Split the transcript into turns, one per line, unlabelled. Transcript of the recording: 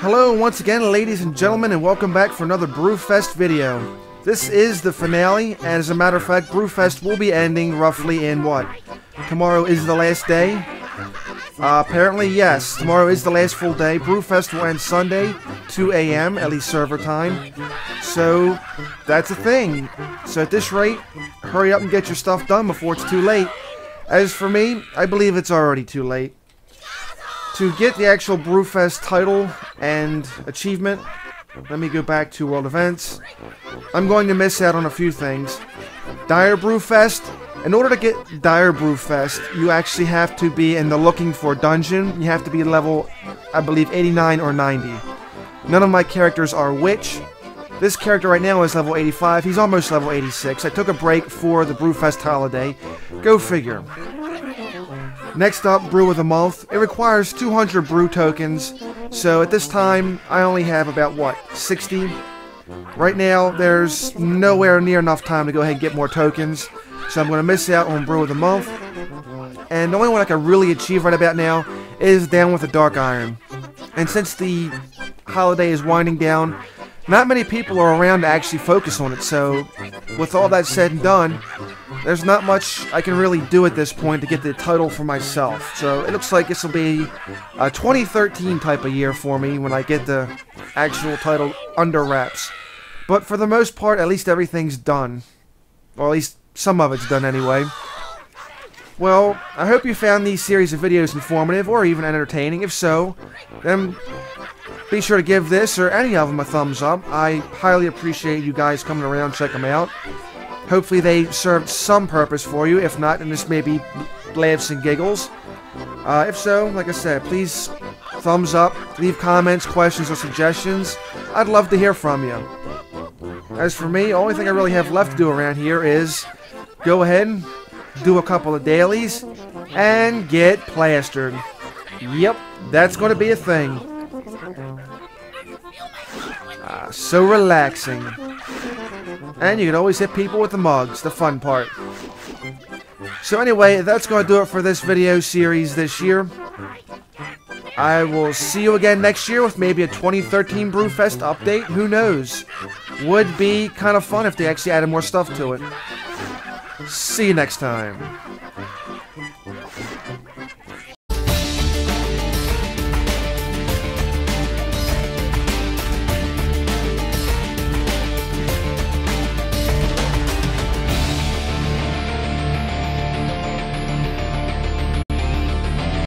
Hello once again ladies and gentlemen and welcome back for another Brewfest video. This is the finale and as a matter of fact Brewfest will be ending roughly in what? Tomorrow is the last day? Uh, apparently yes, tomorrow is the last full day. Brewfest will end Sunday, 2 a.m. at least server time. So that's a thing. So at this rate, hurry up and get your stuff done before it's too late. As for me, I believe it's already too late. To get the actual Brewfest title and achievement, let me go back to World Events. I'm going to miss out on a few things. Direbrewfest. In order to get Direbrewfest, you actually have to be in the Looking For dungeon. You have to be level, I believe, 89 or 90. None of my characters are Witch. This character right now is level 85. He's almost level 86. I took a break for the Brewfest holiday. Go figure. Next up, Brew of the Month. It requires 200 brew tokens, so at this time, I only have about, what, 60? Right now, there's nowhere near enough time to go ahead and get more tokens, so I'm going to miss out on Brew of the Month. And the only one I can really achieve right about now is Down with the Dark Iron. And since the holiday is winding down, not many people are around to actually focus on it, so with all that said and done, there's not much I can really do at this point to get the title for myself. So it looks like this will be a 2013 type of year for me when I get the actual title under wraps. But for the most part, at least everything's done. Or at least some of it's done anyway. Well, I hope you found these series of videos informative or even entertaining. If so, then be sure to give this or any of them a thumbs up. I highly appreciate you guys coming around check them out. Hopefully they served some purpose for you. If not, then this may be laughs and giggles. Uh, if so, like I said, please thumbs up, leave comments, questions, or suggestions. I'd love to hear from you. As for me, only thing I really have left to do around here is go ahead and do a couple of dailies and get plastered. Yep, that's going to be a thing. So relaxing. And you can always hit people with the mugs, the fun part. So anyway, that's going to do it for this video series this year. I will see you again next year with maybe a 2013 Brewfest update. Who knows? Would be kind of fun if they actually added more stuff to it. See you next time.